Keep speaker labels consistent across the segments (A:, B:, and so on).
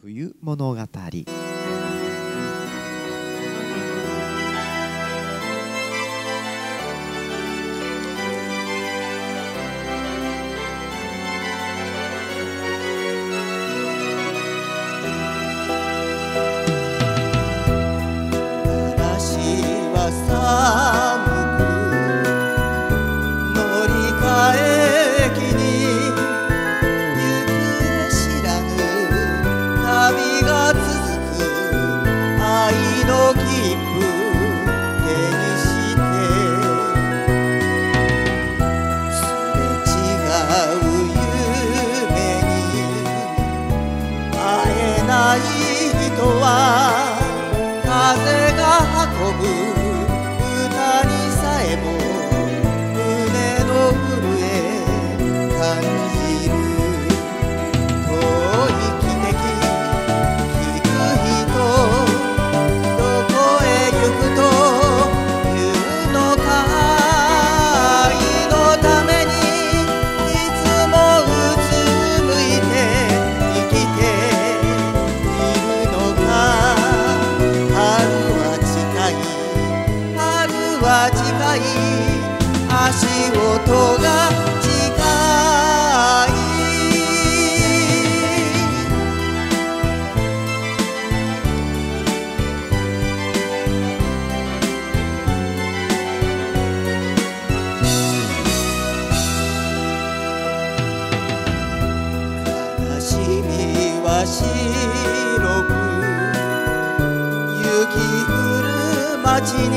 A: 冬物語。
B: toa は近い足音が近い悲しみは白く雪降る街に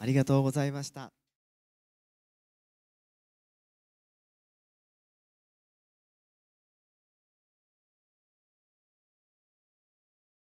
A: ありがとうございました。